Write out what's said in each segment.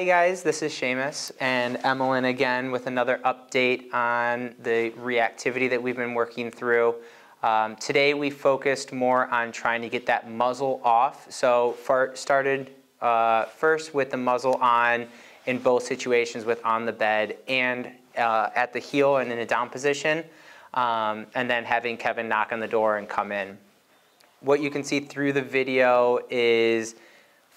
Hi guys, this is Seamus and Emeline again with another update on the reactivity that we've been working through. Um, today we focused more on trying to get that muzzle off. So for, started uh, first with the muzzle on in both situations with on the bed and uh, at the heel and in a down position, um, and then having Kevin knock on the door and come in. What you can see through the video is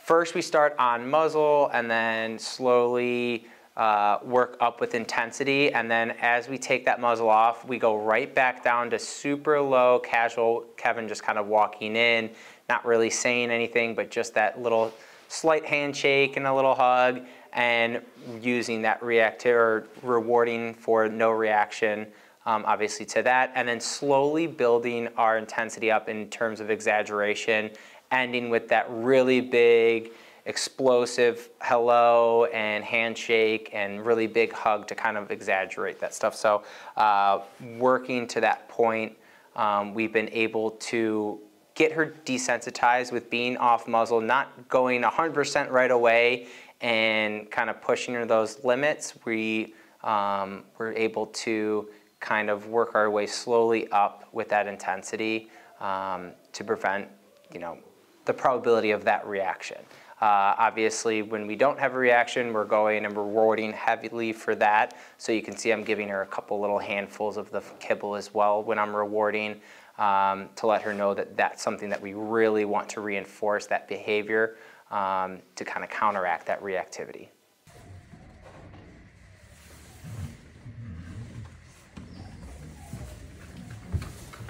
first we start on muzzle and then slowly uh, work up with intensity. And then as we take that muzzle off, we go right back down to super low, casual, Kevin just kind of walking in, not really saying anything, but just that little slight handshake and a little hug and using that reactive or rewarding for no reaction um, obviously to that, and then slowly building our intensity up in terms of exaggeration, ending with that really big, explosive hello and handshake and really big hug to kind of exaggerate that stuff. So uh, working to that point, um, we've been able to get her desensitized with being off muzzle, not going 100% right away and kind of pushing her those limits. We um, were able to kind of work our way slowly up with that intensity um, to prevent, you know, the probability of that reaction. Uh, obviously, when we don't have a reaction, we're going and rewarding heavily for that. So you can see I'm giving her a couple little handfuls of the kibble as well when I'm rewarding um, to let her know that that's something that we really want to reinforce that behavior um, to kind of counteract that reactivity.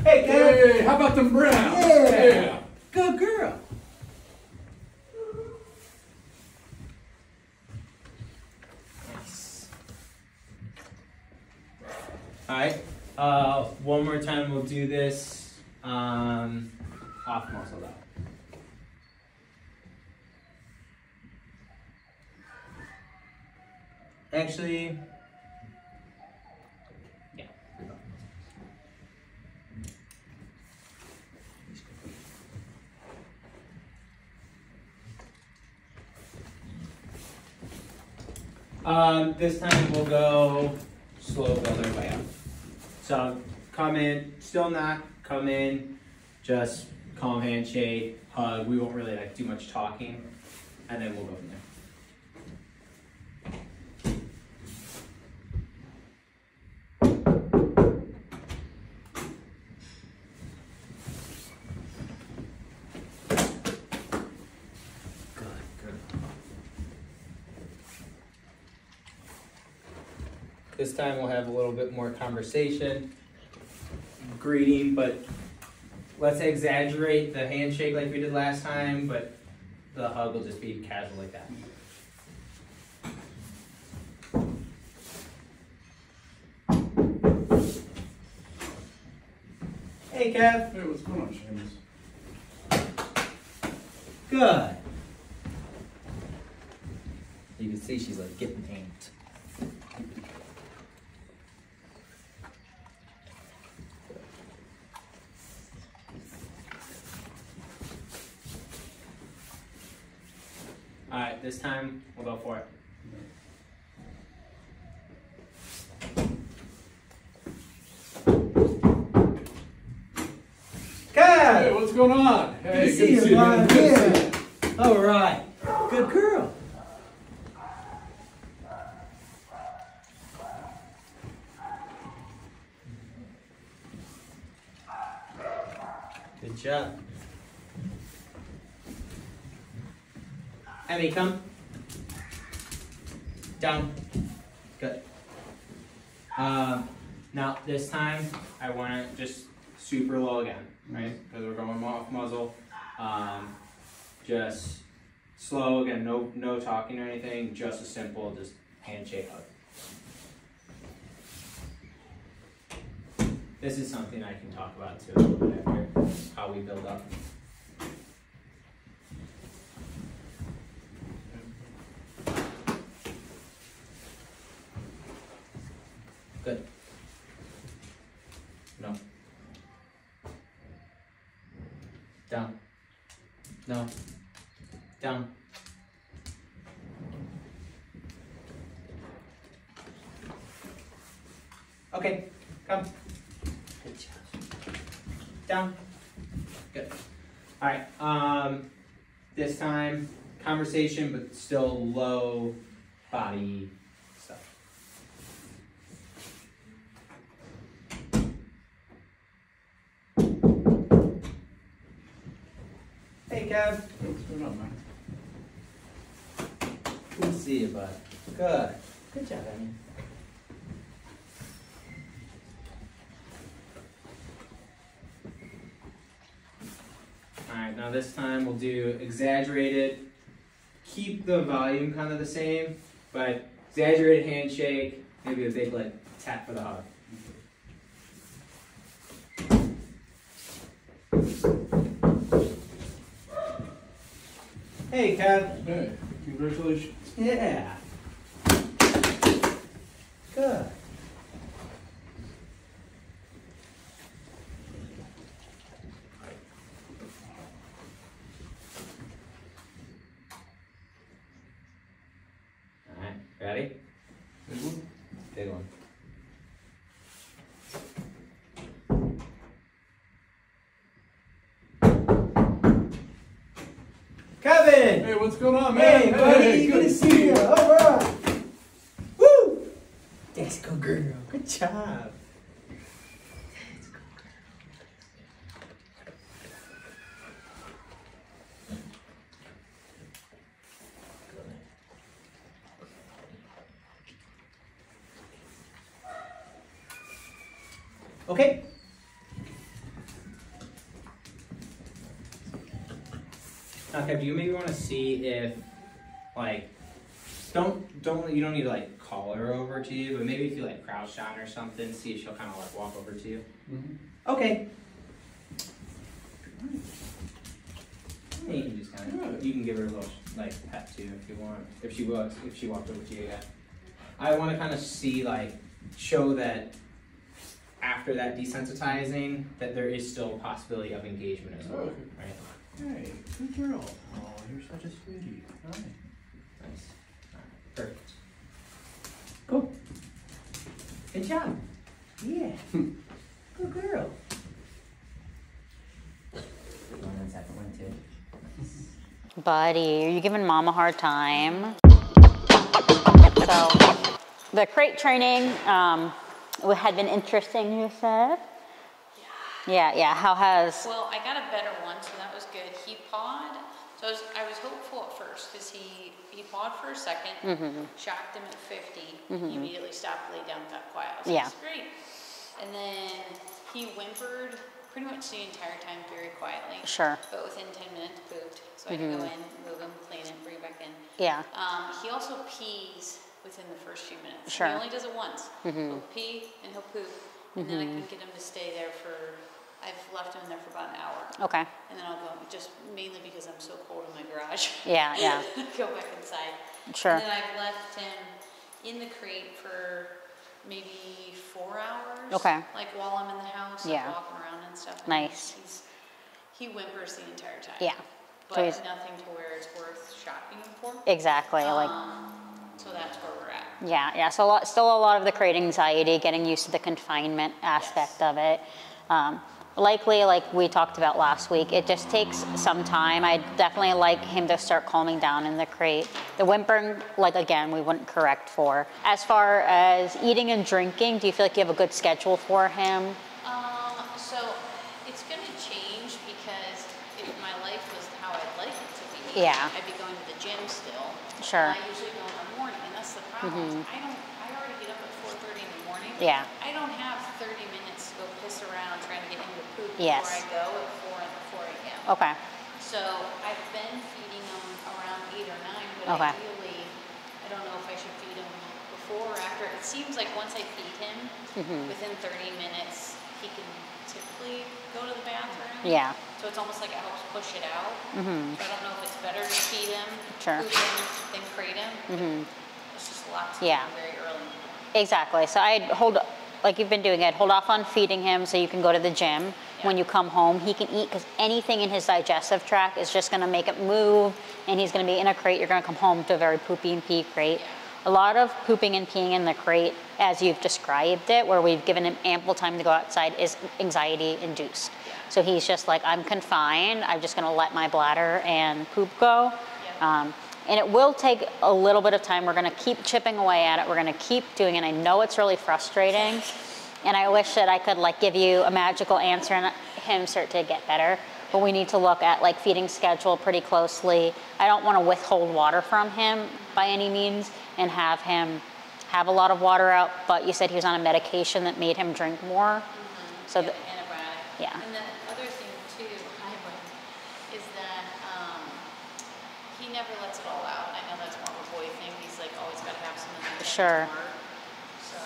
Hey, Hey, how about them Browns? Yeah. yeah. Good girl. All right. Uh, one more time, we'll do this um, off muscle though. Actually, yeah. Um, this time we'll go slow build our way up. So come in, still not come in, just calm handshake, hug. We won't really like do much talking, and then we'll go from there. This time we'll have a little bit more conversation, greeting, but let's exaggerate the handshake like we did last time, but the hug will just be casual like that. Hey, Kev. Hey, what's going on, Seamus? Good. You can see she's like getting amped. This time we'll go for it. Hey, what's going on? Hey, Good to see you, Ron. Good to see you. Yeah. All right. Good girl. Good job. Come. Down. Good. Um, now, this time, I want it just super low again, right? Because we're going off muzzle. Um, just slow again, no no talking or anything, just a simple, just handshake hug. This is something I can talk about too a little bit after, how we build up. Good. No. Down. No. Down. Okay, come. Good job. Down. Good. All right. Um, this time, conversation, but still low body stuff. Hey, Kev. What's going on, man? Good to see you, bud. Good. Good job, Emmy. Alright, now this time we'll do exaggerated. Keep the volume kind of the same, but exaggerated handshake, maybe a big like tap for the hug. Hey, Kev. Hey, congratulations. Yeah. Good. All right, ready? Big one? Big one. Kevin! Hey, what's going on, man? Hey, buddy, good to see you. All right. Woo! That's a good girl. Good job. Okay. Okay, do you maybe want to see if, like, don't don't you don't need to like call her over to you, but maybe if you like crouch down or something, see if she'll kind of like walk over to you. Mhm. Okay. You can just kind of you can give her a little like pet too if you want. If she was if she walked over to you, yeah. I want to kind of see like show that after that desensitizing that there is still a possibility of engagement as well, Okay. right? Hey, good girl. Oh, you're such a sweetie. Hi. Nice. Alright, Perfect. Cool. Good job. Yeah. Good girl. One on second one too. Buddy, are you giving mom a hard time? So, the crate training um, had been interesting, you said? Yeah, yeah. How has, Well, I got a better one, so that was good. He pawed, so I was, I was hopeful at first because he, he pawed for a 2nd Mm-hmm. shocked him at 50. He immediately stopped, laid down, got quiet. Yeah. like, "That's great. And then he whimpered pretty much the entire time very quietly. Sure. But within 10 minutes, pooped. So I had to go in, move him, clean it, bring it back in. yeah, Um, he also pees within the first few minutes. Sure. Mm-hmm. He only does it once. He'll pee and he'll poop, and then I can get him to stay there for. I've left him there for about an hour, okay. and then I'll go just mainly because I'm so cold in my garage. Yeah, yeah, go back inside. Sure. And then I've left him in the crate for maybe four hours. Okay. Like while I'm in the house, Yeah. like walking around and stuff. and Nice. He's, he whimpers the entire time. Yeah. But he's- nothing to where it's worth shocking him for. exactly. Like, Um, so that's where we're at. yeah, yeah. So, a lot, still a lot of the crate anxiety, getting used to the confinement aspect of it. Um, likely, like we talked about last week, it just takes some time. I definitely like him to start calming down in the crate. The whimpering, like again, we wouldn't correct for. As far as eating and drinking, do you feel like you have a good schedule for him? Um, so it's gonna change because if my life was how I'd like it to be, Yeah. I'd be going to the gym still. Sure. And I usually go in the morning, and that's the problem. is I don't. I already get up at four thirty in the morning. Yeah. I don't have thirty minutes to go piss around trying to get him to poop Yes. before I go at four four a.m. Okay. So I've been feeding him around eight or nine, but Okay. ideally, I don't know if I should feed him before or after. It seems like once I feed him, Mm-hmm. within 30 minutes, he can typically go to the bathroom. Yeah. So it's almost like it helps push it out. Mm-hmm. So I don't know if it's better to feed him, Sure. poop him, then crate him. Mm-hmm. It's just a lot to Yeah. very early. Exactly. So I'd hold, like you've been doing, I'd hold off on feeding him so you can go to the gym. When you come home, he can eat because anything in his digestive tract is just going to make it move, and he's going to be in a crate. You're going to come home to a very poopy and pee crate. a lot of pooping and peeing in the crate, as you've described it, where we've given him ample time to go outside, is anxiety induced. So he's just like, I'm confined. I'm just going to let my bladder and poop go. Um, and it will take a little bit of time. We're going to keep chipping away at it. We're going to keep doing it. I know it's really frustrating, and I wish that I could like give you a magical answer and him start to get better. But we need to look at like feeding schedule pretty closely. I don't want to withhold water from him by any means and have him have a lot of water out. But you said he was on a medication that made him drink more. So Yeah, the, antibiotic. Yeah. And the other thing too, is that, um, he never lets it all out. I know that's more of a boy thing. He's like always gotta have something. Sure. smart. So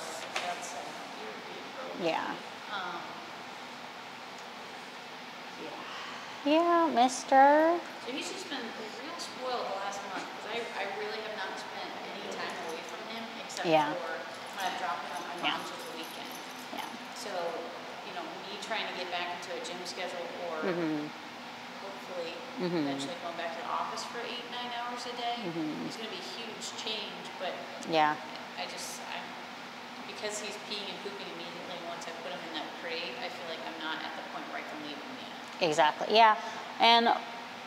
that's, uh, you're, you're, yeah. um, yeah. Yeah, mister. So he's just been real spoiled the last month, because I, I really have not spent any time away from him, except Yeah. for when I've dropped him at my Yeah. mom's for the weekend. Yeah. So, you know, me trying to get back into a gym schedule or Mm-hmm. hopefully eventually going back to the office for eight, nine hours a day, Mm-hmm. it's gonna be a huge change, but Yeah. I just, I'm, because he's peeing and pooping I put him in that crate, I feel like I'm not at the point where I can leave him yet. Exactly. Yeah. And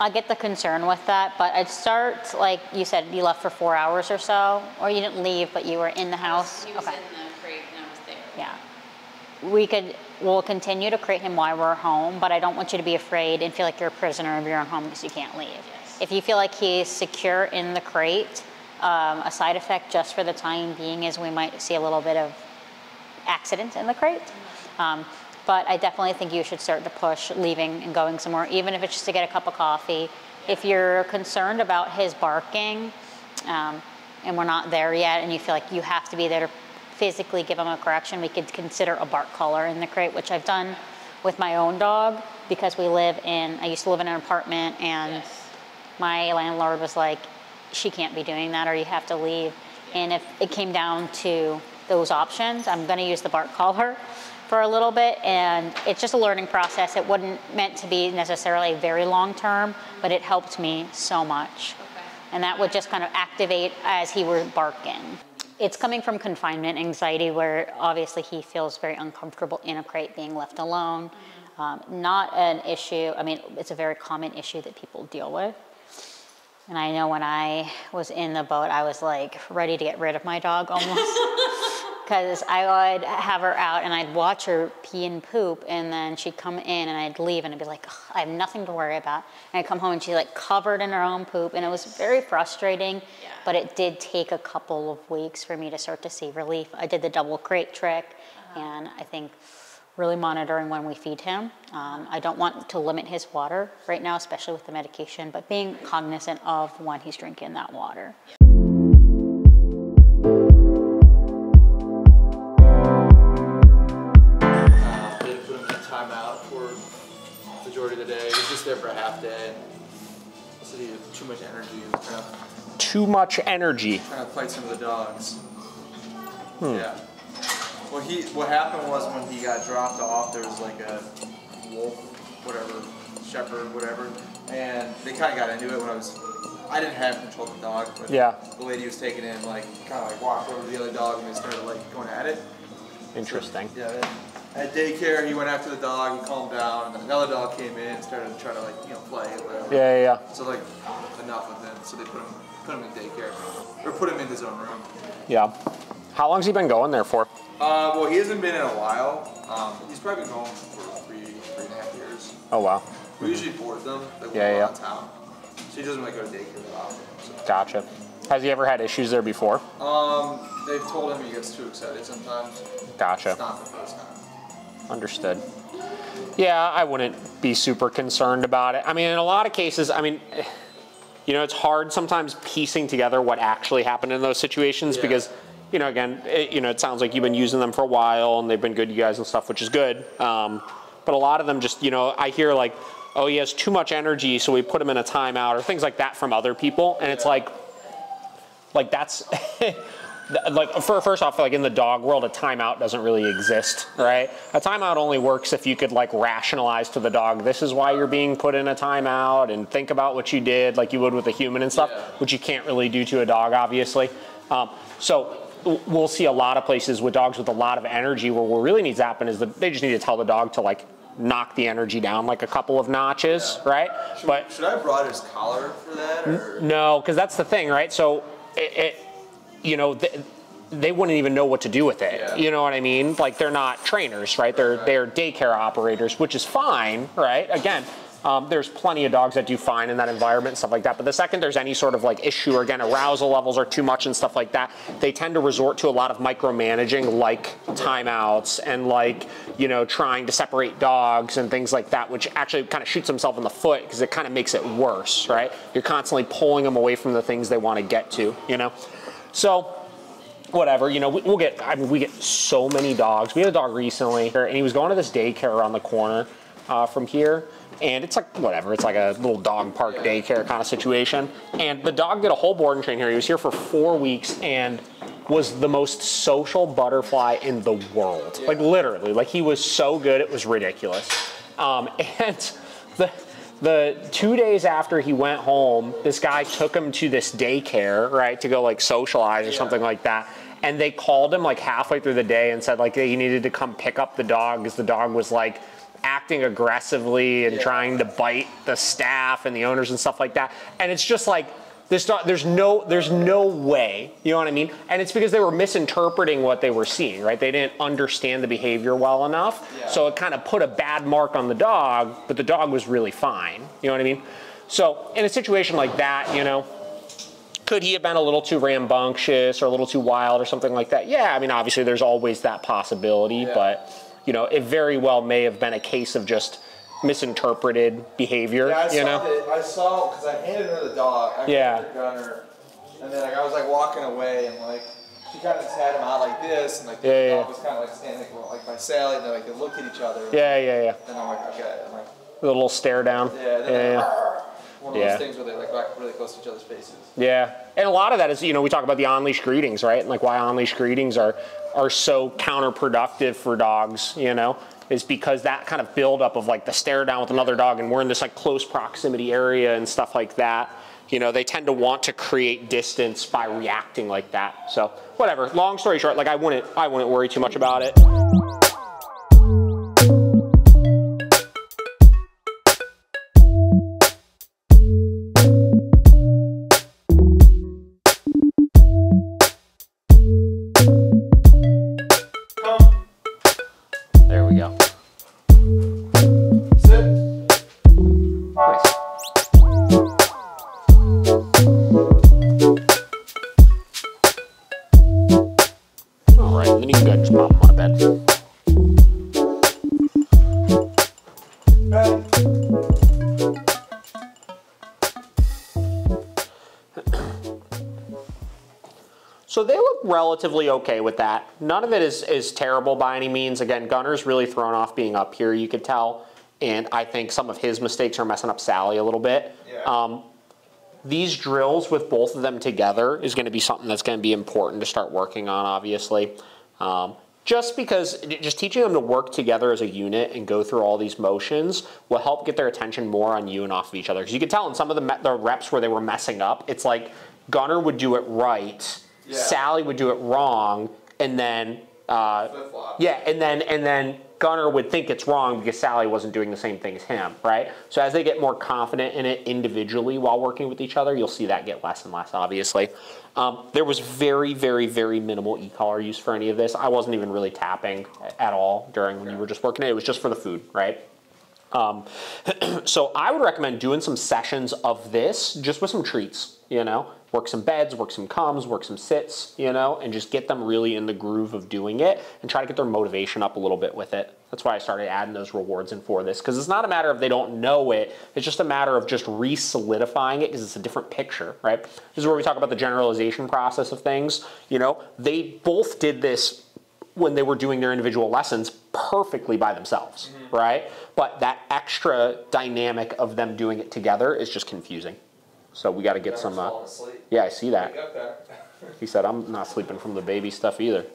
I get the concern with that, but I'd start like you said, you left for four hours or so, or you didn't leave, but you were in the house. He was okay. in the crate and I was there. Yeah. We could, we'll continue to crate him while we're home, but I don't want you to be afraid and feel like you're a prisoner of your own home because you can't leave. Yes. If you feel like he's secure in the crate, um, a side effect just for the time being is we might see a little bit of accident in the crate. Um, but I definitely think you should start to push leaving and going somewhere, even if it's just to get a cup of coffee. If you're concerned about his barking, um, and we're not there yet, and you feel like you have to be there to physically give him a correction, we could consider a bark collar in the crate, which I've done with my own dog because we live in, I used to live in an apartment and Yes. my landlord was like, she can't be doing that or you have to leave. And if it came down to those options, I'm gonna use the bark collar for a little bit and it's just a learning process. It wasn't meant to be necessarily very long term, but it helped me so much. Okay. And that would just kind of activate as he were barking. It's coming from confinement anxiety, where obviously he feels very uncomfortable in a crate being left alone. Um, not an issue, I mean, it's a very common issue that people deal with. And I know when I was in the boat, I was like ready to get rid of my dog almost. Because I would have her out and I'd watch her pee and poop, and then she'd come in and I'd leave and I'd be like, "Ugh, I have nothing to worry about. And I'd come home and she's like covered in her own poop, and it was very frustrating. Yeah. But it did take a couple of weeks for me to start to see relief. I did the double crate trick, and I think really monitoring when we feed him. Um, I don't want to limit his water right now, especially with the medication, but being cognizant of when he's drinking that water. Uh, just there for a half day. So too much energy. Trying to, Too much energy. trying to fight some of the dogs. Hmm. Yeah. Well, he what happened was when he got dropped off, there was like a wolf, whatever, shepherd, whatever, and they kind of got into it when I was. I didn't have control of the dog, but Yeah. the lady was taking him, like kind of like walked over to the other dog and they started like going at it. Interesting. Yeah, at- at daycare, he went after the dog, he calmed down, and another dog came in and started trying to like, you know, play or whatever. Yeah, yeah, yeah. So like, enough with him, so they put him, put him in daycare, or put him in his own room. Yeah. How long's he been going there for? Uh, well, he hasn't been in a while, um, he's probably been going for three, three and a half years. Oh, wow. We usually board them, like Yeah, we're yeah. out of town. So he doesn't like go to daycare that often, so. Gotcha. Has he ever had issues there before? Um, they've told him he gets too excited sometimes. Gotcha. It's not the first time. Understood. Yeah, I wouldn't be super concerned about it. I mean, in a lot of cases, I mean, you know, it's hard sometimes piecing together what actually happened in those situations Yeah. because, you know, again, it, you know, it sounds like you've been using them for a while and they've been good to you guys and stuff, which is good. Um, but a lot of them just, you know, I hear like, oh, he has too much energy, so we put him in a timeout or things like that from other people, and it's like, like that's. Like for, first off, like in the dog world, a timeout doesn't really exist, right? A timeout only works if you could like rationalize to the dog, this is why you're being put in a timeout, and think about what you did, like you would with a human and stuff, Yeah. which you can't really do to a dog, obviously. Um, so we'll see a lot of places with dogs with a lot of energy where what really needs to happen is that they just need to tell the dog to like knock the energy down like a couple of notches, right? But Should I have brought his collar for that? Or? no, because that's the thing, right? So it, it you know, th- they wouldn't even know what to do with it. Yeah. You know what I mean? Like they're not trainers, right? They're Right. they're daycare operators, which is fine, right? Again. Um, there's plenty of dogs that do fine in that environment and stuff like that. But the second there's any sort of like issue or again arousal levels are too much and stuff like that, they tend to resort to a lot of micromanaging, like timeouts and like you know trying to separate dogs and things like that, which actually kind of shoots themselves in the foot because it kind of makes it worse, right? You're constantly pulling them away from the things they want to get to, you know. So whatever, you know, we, we'll get, I mean, we get so many dogs. We had a dog recently, and he was going to this daycare around the corner uh, from here. And it's like, whatever, it's like a little dog park daycare kind of situation. And the dog did a whole board and train here. He was here for four weeks and was the most social butterfly in the world. Like, literally. Like, he was so good, it was ridiculous. Um, and the, two days after he went home, this guy took him to this daycare, right, to go like socialize or something like that. And they called him like halfway through the day and said like he needed to come pick up the dog because the dog was like acting aggressively and trying to bite the staff and the owners and stuff like that. And it's just like this dog, there's no there's no way, you know what I mean? And it's because they were misinterpreting what they were seeing, right? They didn't understand the behavior well enough. Yeah. So it kind of put a bad mark on the dog, but the dog was really fine. You know what I mean? So in a situation like that, you know, could he have been a little too rambunctious or a little too wild or something like that? Yeah, I mean, obviously there's always that possibility, Yeah. but you know, it very well may have been a case of just misinterpreted behavior. Yeah, I you saw know? I saw because I handed her the dog. I Yeah. her Gunner, and then like I was like walking away, and like she kind of just had him out like this, and like the Yeah, dog yeah. was kind of like standing like by Sally, and then like they looked at each other. Yeah, yeah, yeah. And I'm like, okay, I'm like, A little stare down. yeah, yeah. like, yeah. one of Yeah. those things where they like got really close to each other's faces. Yeah, and a lot of that is, you know, we talk about the unleashed greetings, right? And like why unleashed greetings are are so counterproductive for dogs, you know, is because that kind of buildup of like the stare down with another dog, and we're in this like close proximity area and stuff like that. You know, they tend to want to create distance by reacting like that. So whatever. Long story short, like I wouldn't I wouldn't worry too much about it. Relatively okay with that. None of it is, is terrible by any means. Again, Gunner's really thrown off being up here, you could tell. And I think some of his mistakes are messing up Sally a little bit. Yeah. Um, these drills with both of them together is going to be something that's going to be important to start working on, obviously. Um, just because just teaching them to work together as a unit and go through all these motions will help get their attention more on you and off of each other. Because you can tell in some of the, the reps where they were messing up, it's like Gunner would do it right, Yeah. Sally would do it wrong, and then uh, yeah, and then and then Gunner would think it's wrong because Sally wasn't doing the same thing as him, right? So as they get more confident in it individually while working with each other, you'll see that get less and less, obviously. Um, there was very, very, very minimal e-collar use for any of this. I wasn't even really tapping at all during when you were just working it. It was just for the food, right? Um, so I would recommend doing some sessions of this just with some treats, you know, work some beds, work some comes, work some sits, you know, and just get them really in the groove of doing it and try to get their motivation up a little bit with it. That's why I started adding those rewards in for this because it's not a matter of they don't know it. It's just a matter of just re-solidifying it because it's a different picture, right? This is where we talk about the generalization process of things. You know, they both did this when they were doing their individual lessons perfectly by themselves, mm-hmm. right? But that extra dynamic of them doing it together is just confusing. So we got to get some. Uh, yeah, I see that. Wake up there. He said, "I'm not sleeping from the baby stuff either."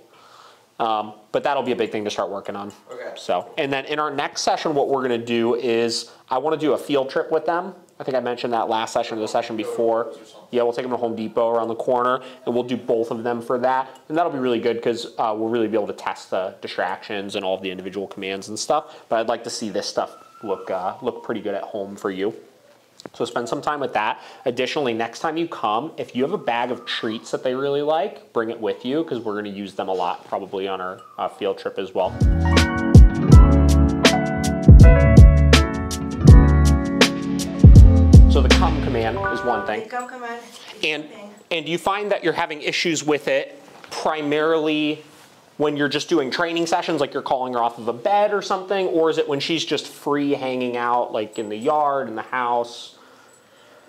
Um, but that'll be a big thing to start working on. Okay. So, and then in our next session, what we're going to do is I want to do a field trip with them I think I mentioned that last session or the session before. Yeah, we'll take them to Home Depot around the corner, and we'll do both of them for that. And that'll be really good because uh, we'll really be able to test the distractions and all of the individual commands and stuff. But I'd like to see this stuff look uh, look pretty good at home for you. So spend some time with that. Additionally, next time you come, if you have a bag of treats that they really like, bring it with you because we're going to use them a lot probably on our uh, field trip as well. So the come command is one thing. Come, on. And, and you find that you're having issues with it primarily when you're just doing training sessions, like you're calling her off of a bed or something, or is it when she's just free hanging out, like in the yard, in the house?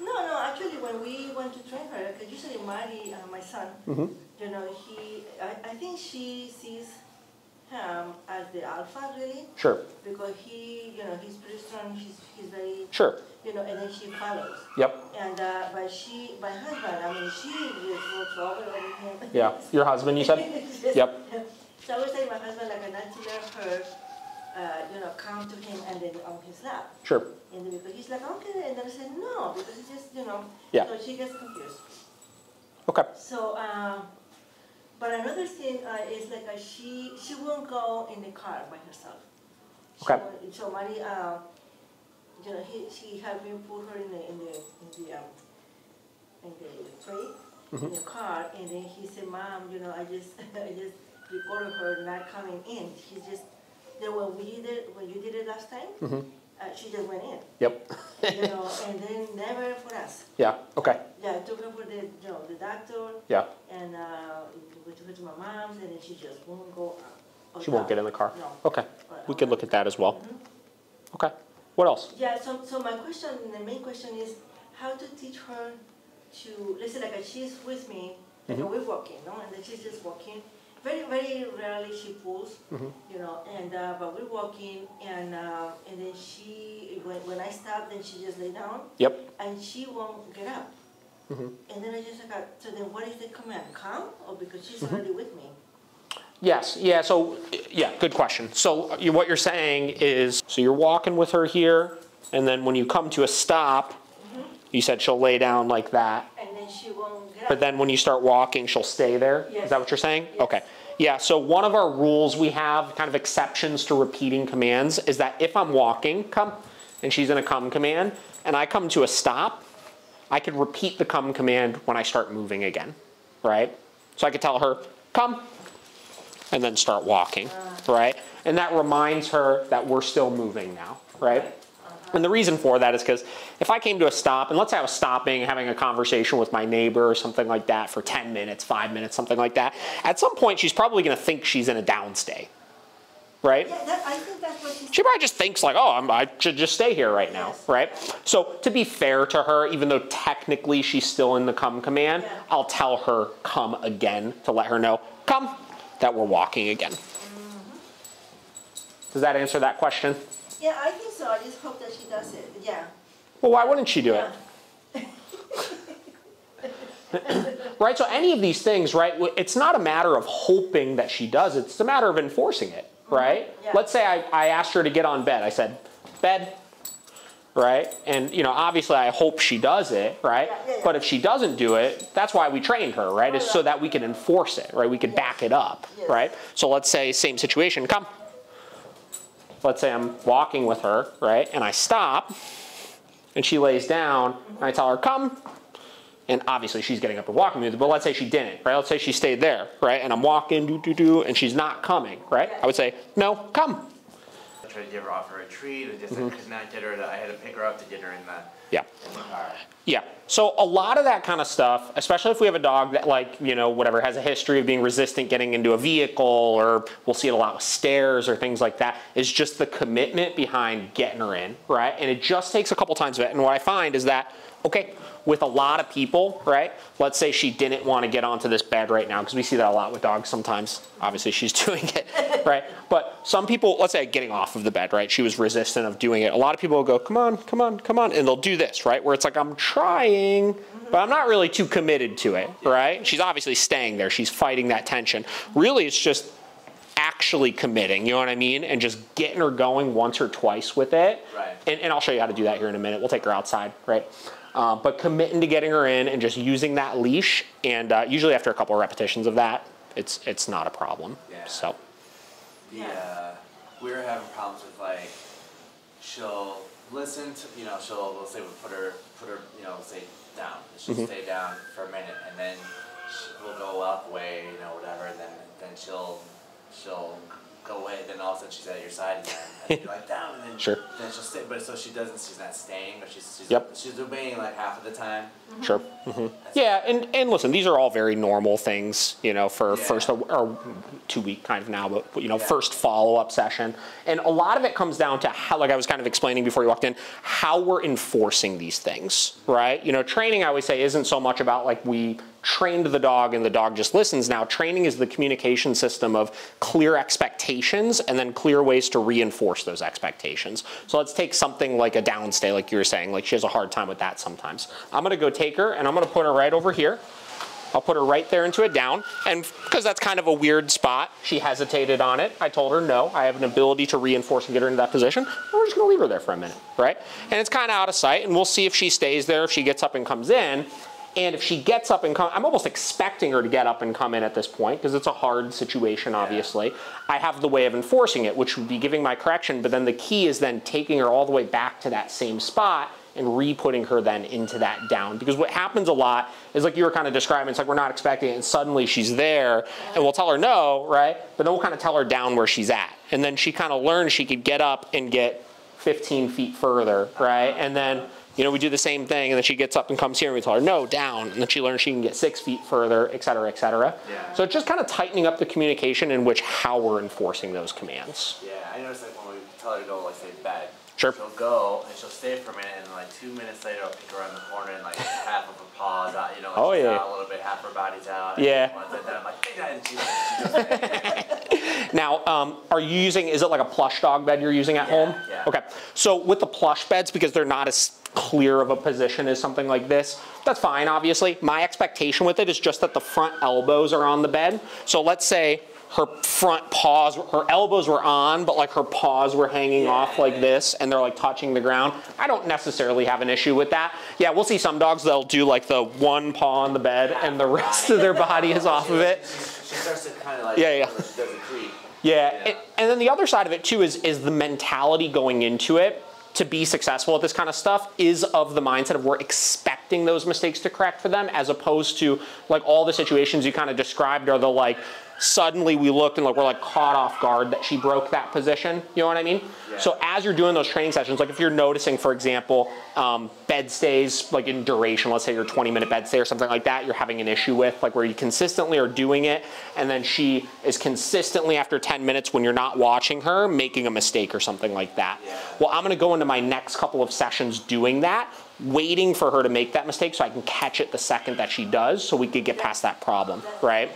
No, no, actually, when we went to train her, because usually Marty, uh, my son, Mm-hmm. you know, he, I, I think she sees him as the alpha, really, Sure, because he, you know, he's pretty strong, he's, he's very, sure, you know, and then she follows. yep, And, uh, but she, my husband, I mean, she just walks over him. yeah. Your husband, you said? Yes. Yep. So I was telling my husband, like, I not to let her, uh, you know, come to him and then on his lap. Sure, And then he's like, okay, and then I said, no, because it's just, you know, Yeah. so she gets confused. okay, So, um, but another thing uh, is like uh, she she won't go in the car by herself. She Okay. So Mari, uh, you know, he she had me put her in the in the in the um, in the tray Mm-hmm. in the car, and then he said, "Mom, you know, I just I just recorded her not coming in. She's just then when we did it when you did it last time, Mm-hmm. uh, she just went in, yep, you know, and then never for us. yeah, okay, Yeah, I took her for the you know the doctor." yeah. And uh, we took her to my mom's, and then she just won't go. out- She won't get in the car? No. Okay, we could look at that as well. Okay, what else? Yeah, so, so my question, the main question is how to teach her to, let's say like uh, she's with me, like Mm-hmm. we're walking, no, and then she's just walking. Very, very rarely she pulls, Mm-hmm. you know, and, uh, but we're walking, and, uh, and then she, when, when I stop, then she just lay down, Yep, and she won't get up. Mm-hmm. And then I just like, uh, so then what is the command, come, or because she's Mm-hmm. already with me? yes, yeah, so, yeah, good question. So you- what you're saying is, so you're walking with her here, and then when you come to a stop, you said she'll lay down like that, And then she won't. But then when you start walking, she'll stay there? Is Yes. that what you're saying? Yes. Okay. Yeah, so one of our rules we have, kind of exceptions to repeating commands, is that if I'm walking, come, and she's in a come command, and I come to a stop, I could repeat the come command when I start moving again, right? So I could tell her, come, and then start walking, uh. right? And that reminds her that we're still moving now, right? And the reason for that is because if I came to a stop, and let's say I was stopping, having a conversation with my neighbor or something like that for 10 minutes, five minutes, something like that, at some point she's probably gonna think she's in a downstay, right? Yeah, that, I think that's what she's. She probably just thinks like, oh, I'm, I should just stay here right now, Yes. right? So to be fair to her, even though technically she's still in the come command, Yeah. I'll tell her come again to let her know, come, that we're walking again. Mm-hmm. Does that answer that question? Yeah, I think so. I just hope that she does it. Yeah. Well, why wouldn't she do it? Right? So any of these things, right? It's not a matter of hoping that she does it. It's a matter of enforcing it, right? Mm-hmm. Yeah. Let's say I, I asked her to get on bed. I said, bed, right? And you know, obviously, I hope she does it, right? Yeah, yeah, yeah. But if she doesn't do it, that's why we trained her, right? Is so that we can enforce it, right? We could back it up, Yes. right? So let's say same situation. Come. Let's say I'm walking with her, right? And I stop, and she lays down, and I tell her, come. And obviously she's getting up and walking with me, but let's say she didn't, right? Let's say she stayed there, right? And I'm walking, do, do, do, and she's not coming, right? I would say, no, come. I to give her off her a treat, and just Mm-hmm. I could not get her to, I had to pick her up to get her in the, Yeah. in the car. Yeah. So a lot of that kind of stuff, especially if we have a dog that like, you know, whatever, has a history of being resistant getting into a vehicle, or we'll see it a lot with stairs or things like that, is just the commitment behind getting her in, right? And it just takes a couple times of it. And what I find is that, okay, with a lot of people, right? Let's say she didn't want to get onto this bed right now, because we see that a lot with dogs sometimes. Obviously, she's doing it, right? But some people, let's say getting off of the bed, right? She was resistant of doing it. A lot of people will go, come on, come on, come on, and they'll do this, right? Where it's like, I'm trying, but I'm not really too committed to it, right? She's obviously staying there. She's fighting that tension. Really, it's just actually committing, you know what I mean? And just getting her going once or twice with it. Right. And, and I'll show you how to do that here in a minute. We'll take her outside, right? Uh, but committing to getting her in and just using that leash, and uh, usually after a couple of repetitions of that, it's it's not a problem. Yeah. So. Yeah, uh, we were having problems with like, she'll listen to, you know, she'll, let's say we put her, put her, you know, say down. She'll Mm-hmm. stay down for a minute and then we'll go the way, you know, whatever, and then, then she'll, she'll go away, then all of a sudden she's at your side again. And you're like down, and then, Sure. then she'll stay, but so she doesn't, she's not staying, but she's, she's, Yep. she's obeying like half of the time. Sure. hmm Yeah, and, and listen, these are all very normal things, you know, for Yeah. first or two week kind of now, but you know, Yeah. first follow up session. And a lot of it comes down to how, like I was kind of explaining before you walked in, how we're enforcing these things, right? You know, training I always say isn't so much about like we trained the dog and the dog just listens. Now, training is the communication system of clear expectations and then clear ways to reinforce those expectations. So let's take something like a downstay, like you were saying, like she has a hard time with that sometimes. I'm gonna go take her and I'm gonna put her right over here. I'll put her right there into a down, and because that's kind of a weird spot, she hesitated on it. I told her no, I have an ability to reinforce and get her into that position. We're just gonna leave her there for a minute, right? And it's kind of out of sight, and we'll see if she stays there, if she gets up and comes in. And if she gets up and come, I'm almost expecting her to get up and come in at this point because it's a hard situation, obviously. I have the way of enforcing it, which would be giving my correction, but then the key is then taking her all the way back to that same spot and re-putting her then into that down. Because what happens a lot is like you were kind of describing, it's like we're not expecting it, and suddenly she's there, and we'll tell her no, right? But then we'll kind of tell her down where she's at. And then she kind of learns she could get up and get 15 feet further, right? And then, you know, we do the same thing, and then she gets up and comes here, and we tell her no, down. And then she learns she can get six feet further, et cetera, et cetera. Yeah. So it's just kind of tightening up the communication in which how we're enforcing those commands. Yeah, I noticed like when we tell her to go, like say bed. Sure. She'll go and she'll stay for a minute, and like two minutes later, I'll pick her around the corner and like half of her paws out, you know, like Oh, she's yeah. out a little bit, half her body's out. Yeah. Then I'm like, hey, and she, she Now, um, are you using, is it like a plush dog bed you're using at home? yeah. Okay, so with the plush beds, because they're not as clear of a position as something like this, that's fine, obviously. My expectation with it is just that the front elbows are on the bed. So let's say her front paws, her elbows were on, but like her paws were hanging off like this and they're like touching the ground. I don't necessarily have an issue with that. Yeah, we'll see some dogs, they'll do like the one paw on the bed and the rest of their body is off of it. she starts to kind of like, Yeah, yeah. She does a creep. Yeah, Yeah. And, and then the other side of it too is is the mentality going into it to be successful at this kind of stuff is of the mindset of we're expecting those mistakes to correct for them as opposed to like all the situations you kind of described are the like suddenly we looked and like we're like caught off guard that she broke that position you know what i mean Yeah. so as you're doing those training sessions like if you're noticing for example um, bed stays like in duration let's say your 20 minute bed stay or something like that you're having an issue with like where you consistently are doing it and then she is consistently after 10 minutes when you're not watching her making a mistake or something like that Yeah. well i'm going to go into my next couple of sessions doing that waiting for her to make that mistake so i can catch it the second that she does so we could get past that problem right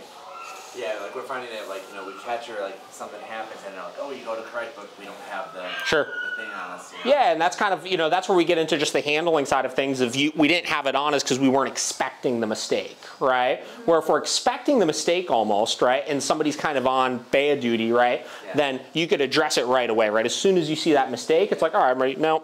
Yeah, like we're finding that like you know we catch her like something happens and they're like oh you go to correct but we don't have the Sure. the thing on us. You know? Yeah, and that's kind of you know that's where we get into just the handling side of things. If you we didn't have it on us because we weren't expecting the mistake, right? Where if we're expecting the mistake almost, right, and somebody's kind of on Beya duty, right, Yeah. then you could address it right away, right? As soon as you see that mistake, it's like, all right, I'm ready. No,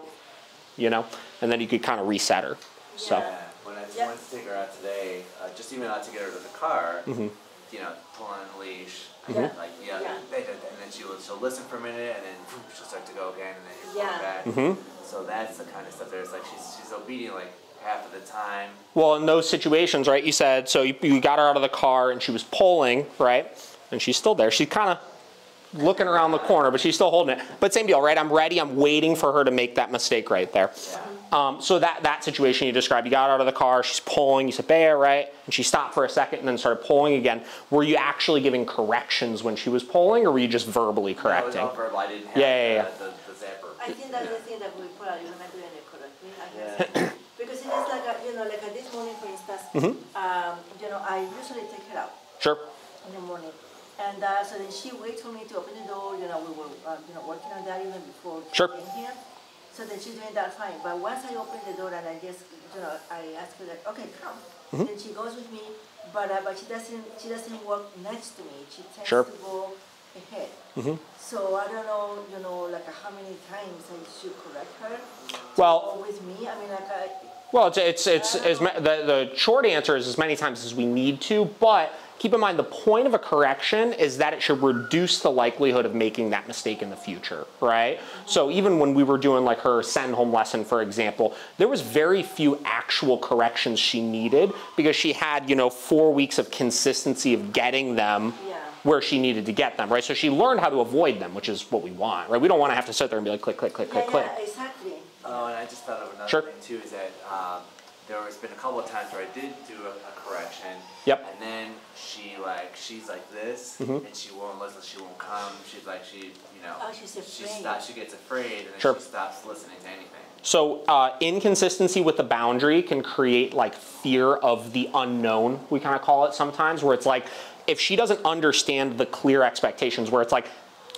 you know, and then you could kind of reset her. So Yeah, when I Yeah. went to take her out today, uh, just even out to get her to the car, Mm-hmm. you know, pull on the leash, Yeah. like yeah, Yeah. they did that, and then she will she'll listen for a minute, and then poof, she'll start to go again, and then you're Yeah. going back. Mm-hmm. So that's the kind of stuff. There's like she's she's obedient like half of the time. Well, in those situations, right, you said, so you, you got her out of the car and she was pulling, right? And she's still there. She's kind of looking around the corner, but she's still holding it. But same deal, right? I'm ready. I'm waiting for her to make that mistake right there. Um, so that, that situation you described, you got out of the car, she's pulling, you said, Bear, right? And she stopped for a second and then started pulling again. Were you actually giving corrections when she was pulling, or were you just verbally I was correcting? all verbal. I didn't have Yeah, yeah, the, the, the zapper. I think that's the thing that we put out, you're not doing it correctly, I Yeah. Because it is like, a, you know, like at this morning, for instance, um, you know, I usually take her out Sure. in the morning. And uh, so then she waits for me to open the door, you know, we were, uh, you know, working on that even before she Sure. came here. So then she's doing that fine, but once I open the door and I just, you know, I ask her like, okay, come. Mm-hmm. Then she goes with me, but, uh, but she doesn't, she doesn't walk next to me. She tends Sure. to go ahead. Mm-hmm. So I don't know, you know, like how many times I should correct her. Well- with me, I mean, like I, Well, it's it's it's as ma- the the short answer is as many times as we need to, but keep in mind the point of a correction is that it should reduce the likelihood of making that mistake in the future, right? So even when we were doing like her send home lesson, for example, there was very few actual corrections she needed because she had you know four weeks of consistency of getting them. Yeah. Where she needed to get them, right? So she learned how to avoid them, which is what we want, right? We don't want to have to sit there and be like, click, click, click, yeah, click, click. yeah, exactly. Oh, and I just thought of another Sure. thing too, is that, um, there has been a couple of times where I did do a, a correction. Yep. And then she like, she's like this, Mhm. and she won't listen, she won't come, she's like, she, you know. Oh, she's She stops, she gets afraid, and then Sure. she stops listening to anything. So uh, inconsistency with the boundary can create like fear of the unknown. We kind of call it sometimes, where it's like if she doesn't understand the clear expectations, where it's like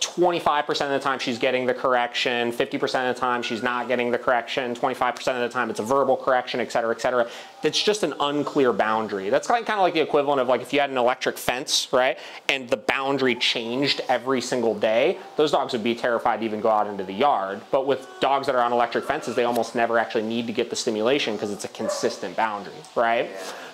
25% of the time she's getting the correction, 50% of the time she's not getting the correction, 25% of the time it's a verbal correction, et cetera, et cetera. That's just an unclear boundary. That's kind of, kind of like the equivalent of like if you had an electric fence, right? And the boundary changed every single day, those dogs would be terrified to even go out into the yard. But with dogs that are on electric fences, they almost never actually need to get the stimulation because it's a consistent boundary, right?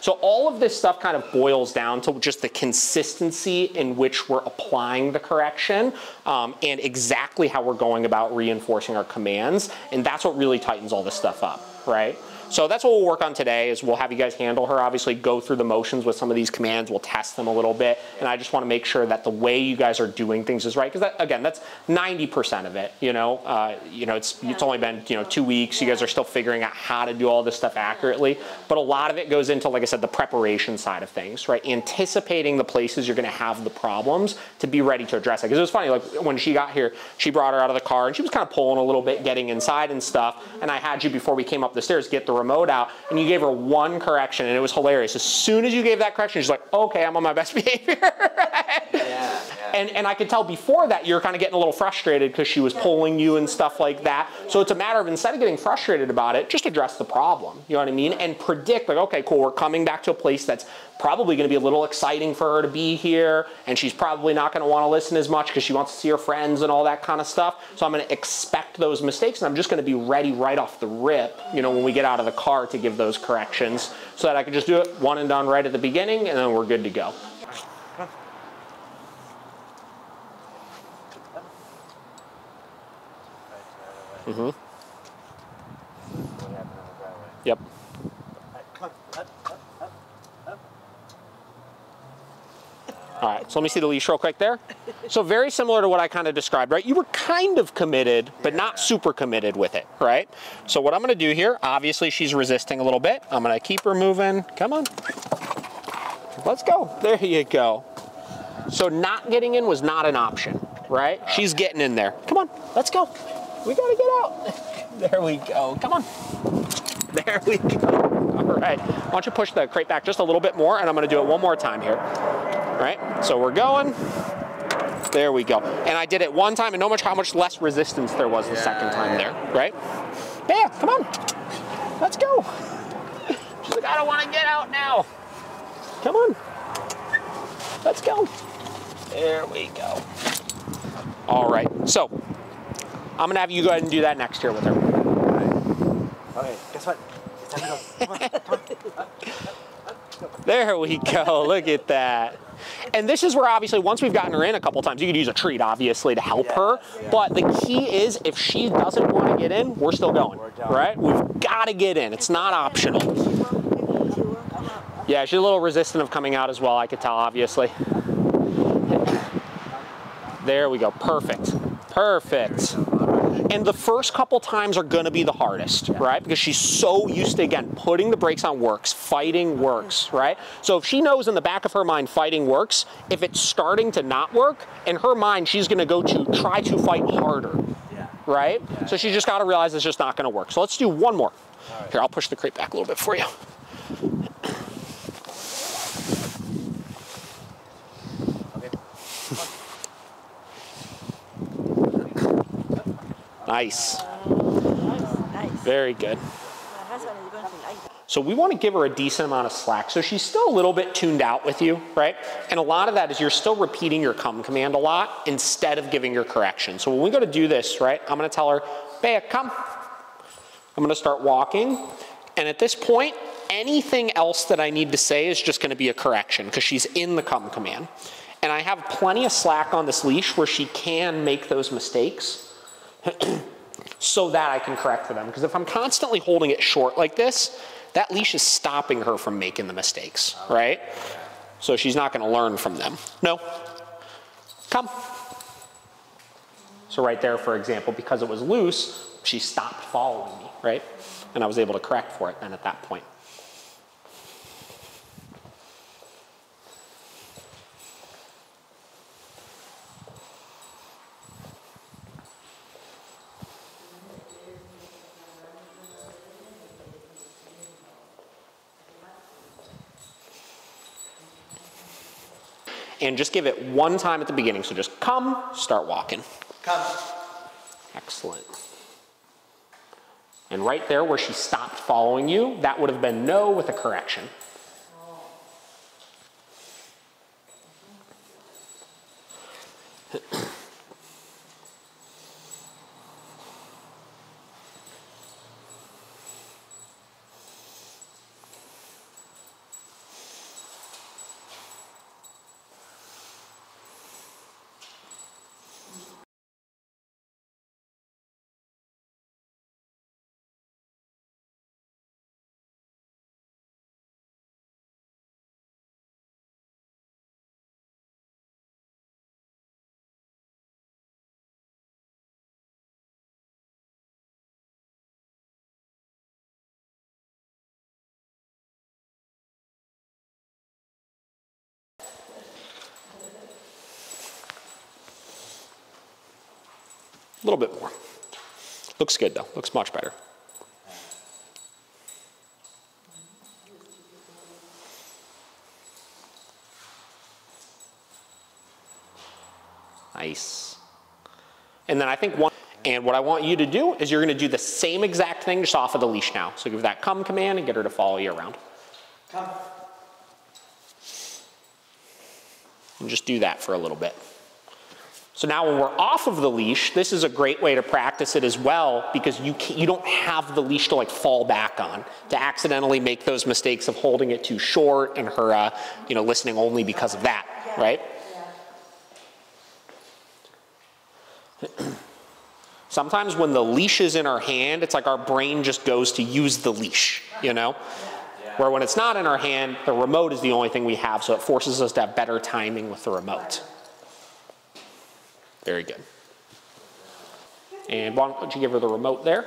So all of this stuff kind of boils down to just the consistency in which we're applying the correction um, and exactly how we're going about reinforcing our commands. And that's what really tightens all this stuff up, right? So that's what we'll work on today is we'll have you guys handle her, obviously go through the motions with some of these commands. We'll test them a little bit. And I just want to make sure that the way you guys are doing things is right. Because that, again, that's 90% of it, you know. Uh, you know, it's, it's only been, you know, two weeks. You guys are still figuring out how to do all this stuff accurately. But a lot of it goes into, like I said, the preparation side of things, right? Anticipating the places you're going to have the problems to be ready to address it. Because it was funny, like when she got here, she brought her out of the car and she was kind of pulling a little bit, getting inside and stuff. And I had you, before we came up the stairs, get the remote out and you gave her one correction and it was hilarious. As soon as you gave that correction, she's like, okay, I'm on my best behavior. Yeah, yeah. And, and I could tell before that you're kind of getting a little frustrated because she was pulling you and stuff like that. So it's a matter of instead of getting frustrated about it, just address the problem. You know what I mean? And predict like, okay, cool, we're coming back to a place that's probably going to be a little exciting for her to be here, and she's probably not going to want to listen as much because she wants to see her friends and all that kind of stuff. So I'm going to expect those mistakes, and I'm just going to be ready right off the rip, you know, when we get out of the car to give those corrections, so that I can just do it one and done right at the beginning, and then we're good to go. Mm-hmm. Yep. All right, so let me see the leash real quick there. So very similar to what I kind of described, right? You were kind of committed, but not super committed with it, right? So what I'm gonna do here, obviously she's resisting a little bit. I'm gonna keep her moving. Come on. Let's go. There you go. So not getting in was not an option, right? She's getting in there. Come on, let's go. We gotta get out. There we go. Come on. There we go. All right. Why don't you push the crate back just a little bit more, and I'm gonna do it one more time here. All right. So we're going. There we go. And I did it one time, and no much how much less resistance there was the second time there, right? Yeah, come on. Let's go. She's like, I don't want to get out now. Come on. Let's go. There we go. All right. So I'm gonna have you go ahead and do that next year with her. Okay, guess what? It's time to go. Come on, come on. There we go. Look at that. And this is where obviously once we've gotten her in a couple times, you could use a treat obviously to help her. But the key is if she doesn't want to get in, we're still going. Right? We've got to get in. It's not optional. She won't, she won't come out. Yeah, she's a little resistant of coming out as well, I could tell, obviously. There we go. Perfect. Perfect. And the first couple times are going to be the hardest, right? Because she's so used to, again, putting the brakes on works, fighting works, right? So if she knows in the back of her mind fighting works, if it's starting to not work, in her mind, she's going to go to try to fight harder, Yeah. right? So she's just got to realize it's just not going to work. So let's do one more. Here, I'll push the crate back a little bit for you. Nice. Nice. Very good. My husband is going to like that. So we want to give her a decent amount of slack. So she's still a little bit tuned out with you, right? And a lot of that is you're still repeating your come command a lot instead of giving your correction. So when we go to do this, right, I'm going to tell her, Bea, come. I'm going to start walking. And at this point, anything else that I need to say is just going to be a correction because she's in the come command. And I have plenty of slack on this leash where she can make those mistakes so that I can correct for them. Because if I'm constantly holding it short like this, that leash is stopping her from making the mistakes, right? So she's not gonna learn from them. No, come. So right there, for example, because it was loose, she stopped following me, right? And I was able to correct for it then at that point. And just give it one time at the beginning. So just come, start walking. Come. Excellent. And right there where she stopped following you, that would have been no with a correction. A little bit more. Looks good though, looks much better. Nice. And then I think one, and what I want you to do is you're gonna do the same exact thing just off of the leash now. So give that come command and get her to follow you around. Come. And just do that for a little bit. So now when we're off of the leash, this is a great way to practice it as well because you, you don't have the leash to like fall back on to accidentally make those mistakes of holding it too short and her, uh, you know, listening only because of that, right? Sometimes when the leash is in our hand, it's like our brain just goes to use the leash, you know? Where when it's not in our hand, the remote is the only thing we have, so it forces us to have better timing with the remote. Very good. And why don't you give her the remote there?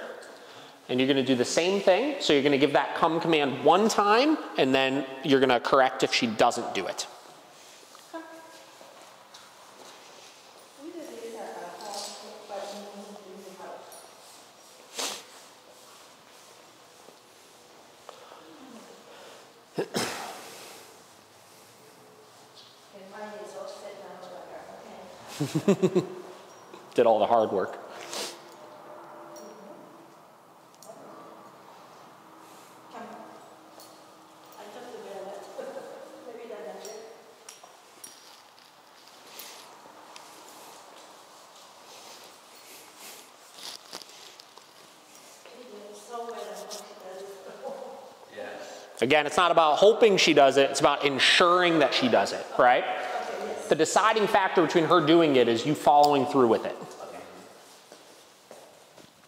And you're gonna do the same thing. So you're gonna give that come command one time, and then you're gonna correct if she doesn't do it. Did all the hard work. Again, it's not about hoping she does it, it's about ensuring that she does it, right? The deciding factor between her doing it is you following through with it.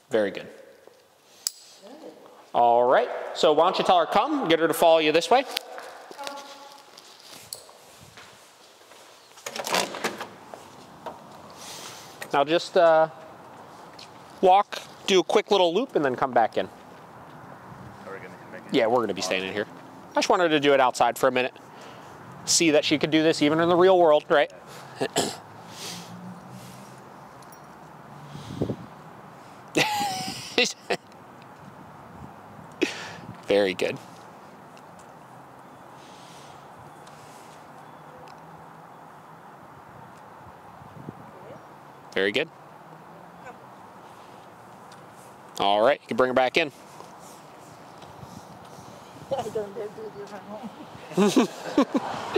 Very good. All right, so why don't you tell her come, get her to follow you this way. Now just uh, walk, do a quick little loop, and then come back in. Yeah, we're going to be staying in here. I just wanted to do it outside for a minute. See that she could do this even in the real world, right? Very good. Very good. All right, you can bring her back in. Don't do different home.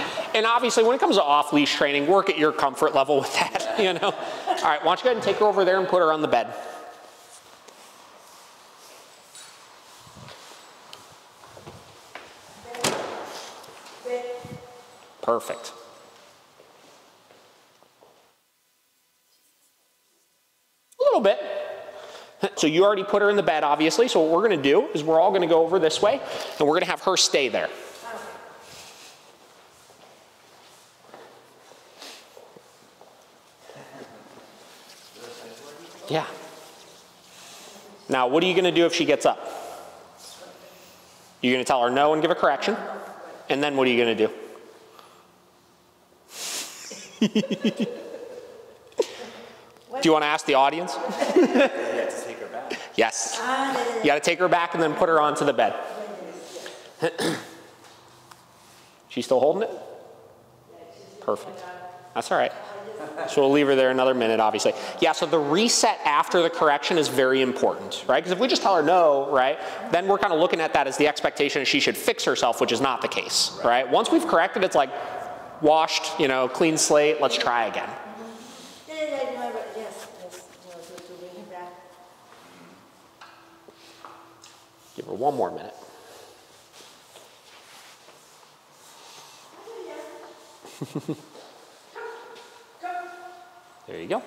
And obviously, when it comes to off-leash training, work at your comfort level with that, you know? All right, why don't you go ahead and take her over there and put her on the bed. Perfect. A little bit. So you already put her in the bed, obviously. So what we're gonna do is we're all gonna go over this way and we're gonna have her stay there. Yeah. Now, what are you going to do if she gets up? You're going to tell her no and give a correction? And then what are you going to do? do you want to ask the audience? Yes. You got to take her back and then put her onto the bed. She's still holding it? Perfect. That's all right. So we'll leave her there another minute, obviously. Yeah, so the reset after the correction is very important, right? Because if we just tell her no, right, then we're kind of looking at that as the expectation that she should fix herself, which is not the case, right? Once we've corrected, it's like washed, you know, clean slate, let's try again. Yeah, yeah, I remember, yes, yes, you know, to, to bring him back. Give her one more minute. there you go.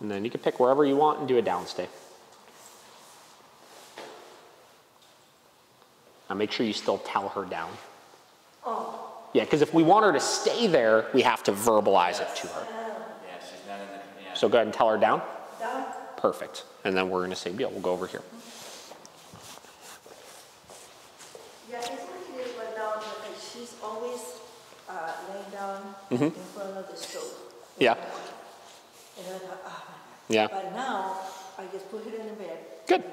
And then you can pick wherever you want and do a downstay. Now make sure you still tell her down. Oh, Yeah, because if we want her to stay there, we have to verbalize it to her. Yeah, she's not in the, yeah. So go ahead and tell her down. down, Perfect. And then we're going to say, yeah, we'll go over here. yeah, it's what it is, but now, because she's always, uh, laying down Mm-hmm. in front of the stove. Yeah. And I thought, oh. Yeah. But now, I just put her in the bed. Good.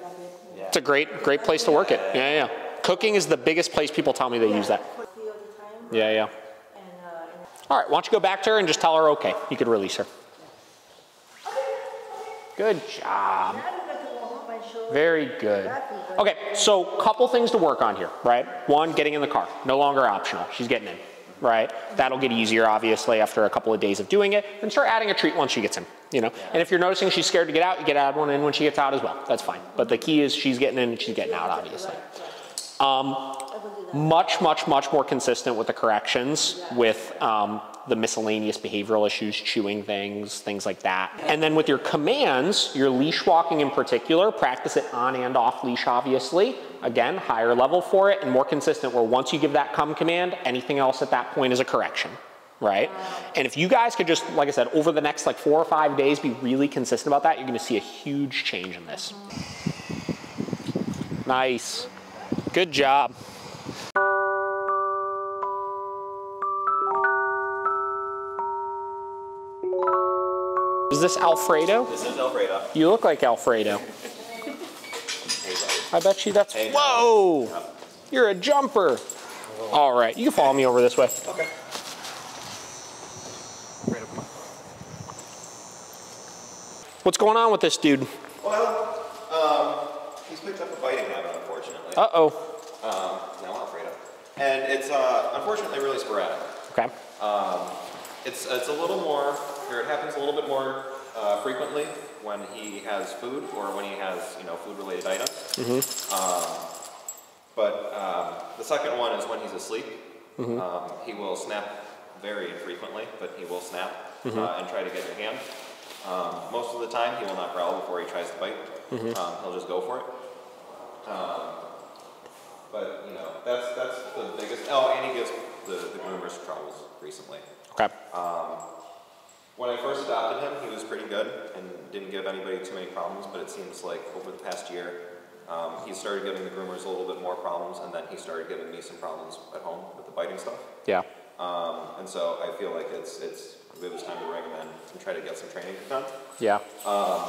Yeah. It's a great, great place to work it. Yeah, yeah. Cooking is the biggest place people tell me they use that. Put the other time, Yeah, yeah. and, uh, All right, why don't you go back to her and just tell her okay. You could release her. Good job. now you got to warm up and show. Very good. Okay, so couple things to work on here, right? One, getting in the car. No longer optional. She's getting in, right? That'll get easier, obviously, after a couple of days of doing it. Then start adding a treat once she gets in, you know? And if you're noticing she's scared to get out, you get add one in when she gets out as well. That's fine. But the key is she's getting in and she's getting out, obviously. Um, much, much, much more consistent with the corrections with um, the miscellaneous behavioral issues, chewing things, things like that. And then with your commands, your leash walking in particular, practice it on and off leash, obviously. Again, higher level for it and more consistent where once you give that come command, anything else at that point is a correction. Right? And if you guys could just, like I said, over the next like four or five days, be really consistent about that, you're gonna see a huge change in this. Nice. Good job. Is this Alfredo? This is Alfredo. You look like Alfredo. I bet you that's. Whoa! You're a jumper. All right, you can follow me over this way. Okay. What's going on with this dude? Well, um, he's picked up a biting habit, unfortunately. Uh oh. Um, now Alfredo. And it's uh, unfortunately really sporadic. Okay. Um, it's, it's a little more, or it happens a little bit more uh, frequently when he has food or when he has, you know, food-related items. Um, but um, the second one is when he's asleep. Um, he will snap very infrequently, but he will snap uh, and try to get your hand. Um, most of the time, he will not growl before he tries to bite. Um, he'll just go for it. Um, but you know, that's that's the biggest. Oh, and he gives the, the groomers troubles recently. Okay. When I first adopted him, he was pretty good and didn't give anybody too many problems. But it seems like over the past year, um, he started giving the groomers a little bit more problems, and then he started giving me some problems at home with the biting stuff. Yeah. Um, and so I feel like it's it's it was time to bring him in and try to get some training done. Yeah. Um,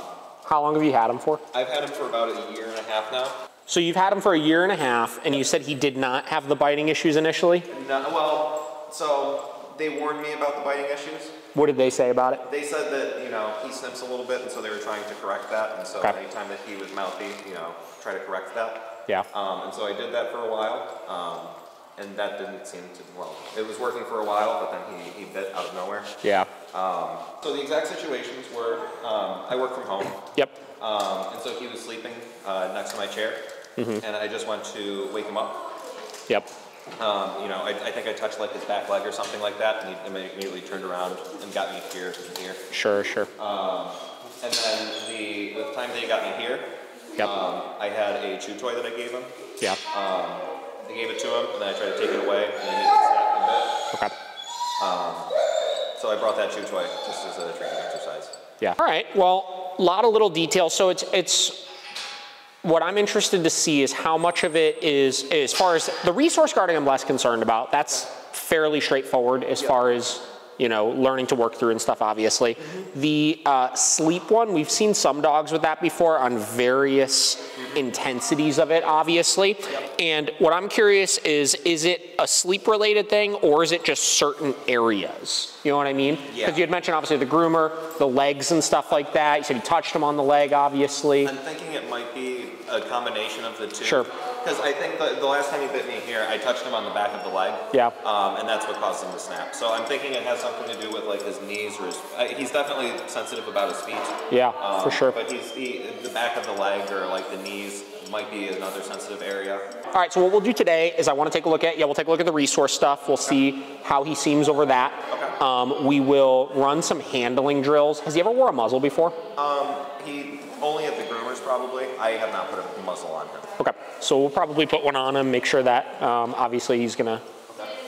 How long have you had him for? I've had him for about a year and a half now. So you've had him for a year and a half, and you said he did not have the biting issues initially. No, well, so they warned me about the biting issues. What did they say about it? They said that, you know, he snips a little bit, and so they were trying to correct that. And so Okay. anytime that he was mouthy, you know, try to correct that. Yeah. Um, and so I did that for a while, um, and that didn't seem to, well, it was working for a while, but then he, he bit out of nowhere. Yeah. Um, so the exact situations were, um, I work from home, Yep. um, and so he was sleeping uh, next to my chair, Mm-hmm. and I just went to wake him up. Yep. Um, you know, I, I think I touched like his back leg or something like that, and he immediately turned around and got me here and here. Sure, sure. Um, and then the, the time that he got me here, Yep. um, I had a chew toy that I gave him. Yeah. Um, I gave it to him, and then I tried to take it away, and then he snapped a bit. Okay. So I brought that chew toy just as a training exercise. Yeah. All right. Well, a lot of little details. So it's it's what I'm interested to see is how much of it is as far as the resource guarding I'm less concerned about. That's fairly straightforward as far as you know learning to work through and stuff. Obviously, the uh, sleep one we've seen some dogs with that before on various intensities of it. Obviously, and what I'm curious is is it a sleep related thing or is it just certain areas? You know what I mean? Yeah. Because you had mentioned obviously the groomer, the legs and stuff like that. You said you touched him on the leg, obviously. I'm thinking it might be a combination of the two. Sure. Because I think the, the last time he bit me here, I touched him on the back of the leg. Yeah. Um, and that's what caused him to snap. So I'm thinking it has something to do with like his knees or his. Uh, he's definitely sensitive about his feet. Yeah, Um, for sure. But he's he, the back of the leg or like the knees might be another sensitive area. All right, so what we'll do today is I want to take a look at, yeah, we'll take a look at the resource stuff. We'll see how he seems over that. Okay. Um, we will run some handling drills. Has he ever wore a muzzle before? Um, he only at the groomers probably. I have not put a muzzle on him. Okay, so we'll probably put one on him, make sure that um, obviously he's gonna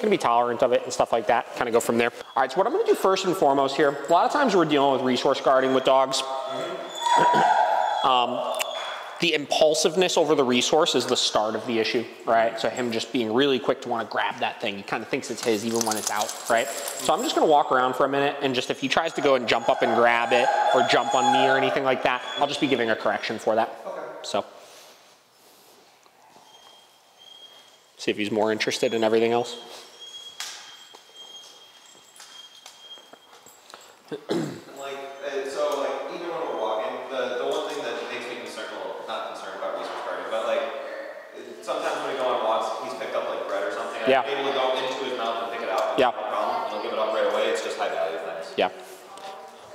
gonna be tolerant of it and stuff like that. Kind of go from there. All right, so what I'm gonna do first and foremost here. A lot of times we're dealing with resource guarding with dogs. um, the impulsiveness over the resource is the start of the issue, right? So him just being really quick to want to grab that thing. He kind of thinks it's his even when it's out, right? So I'm just gonna walk around for a minute and just if he tries to go and jump up and grab it or jump on me or anything like that, I'll just be giving a correction for that. So. See if he's more interested in everything else. Like, uh, so like, even when we're walking, the, the one thing that makes me concerned, well, not concerned about resource guarding, but like, uh, sometimes when we go on walks, he's picked up like bread or something. Yeah. I'm able to go into his mouth and pick it out. Yeah. No problem. And he'll give it up right away. It's just high value things. Yeah.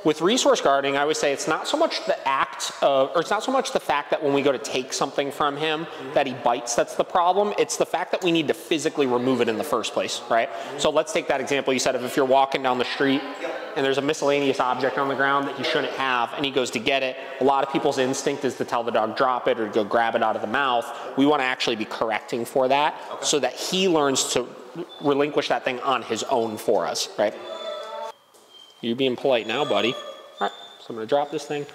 With resource guarding, I would say it's not so much the act of, or it's not so much the fact that when we go to take something from him mm-hmm. that he bites that's the problem. It's the fact that we need to physically remove it in the first place, right? Mm-hmm. So let's take that example you said of if you're walking down the street and there's a miscellaneous object on the ground that he shouldn't have and he goes to get it. A lot of people's instinct is to tell the dog drop it or to go grab it out of the mouth. We want to actually be correcting for that so that he learns to relinquish that thing on his own for us, right? You're being polite now, buddy. All right, so I'm gonna drop this thing,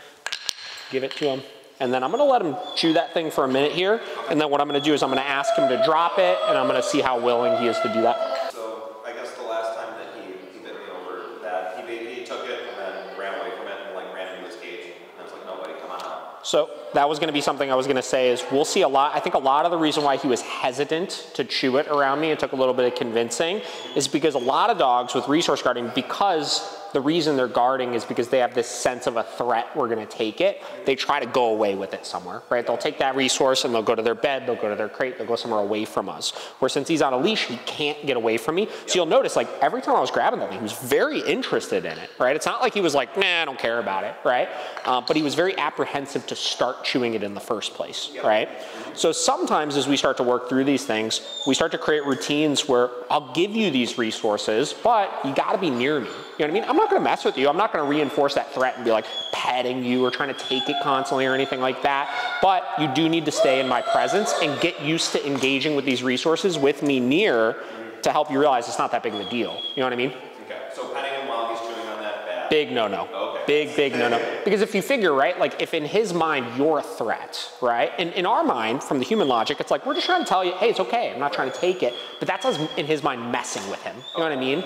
give it to him, and then I'm gonna let him chew that thing for a minute here, and then what I'm gonna do is I'm gonna ask him to drop it, and I'm gonna see how willing he is to do that. So I guess the last time that he, he bit me over that, he, he took it and then ran away from it and like ran into his cage. And I was like, nobody, come on out. So that was gonna be something I was gonna say is we'll see a lot, I think a lot of the reason why he was hesitant to chew it around me, it took a little bit of convincing, is because a lot of dogs with resource guarding, because the reason they're guarding is because they have this sense of a threat, we're gonna take it, they try to go away with it somewhere, right? They'll take that resource and they'll go to their bed, they'll go to their crate, they'll go somewhere away from us. Where since he's on a leash, he can't get away from me. So you'll notice like every time I was grabbing that thing, he was very interested in it, right? It's not like he was like, nah, I don't care about it, right? Uh, but he was very apprehensive to start chewing it in the first place, right? So sometimes as we start to work through these things, we start to create routines where I'll give you these resources, but you gotta be near me. You know what I mean? I'm not gonna mess with you. I'm not gonna reinforce that threat and be like petting you or trying to take it constantly or anything like that. But you do need to stay in my presence and get used to engaging with these resources with me near to help you realize it's not that big of a deal. You know what I mean? Okay, so petting him while he's chewing on that bad. Big no no. Okay. Big, big no no. Because if you figure, right, like if in his mind you're a threat, right? And in our mind, from the human logic, it's like we're just trying to tell you, hey, it's okay, I'm not trying to take it. But that's us in his mind messing with him. You know what I mean?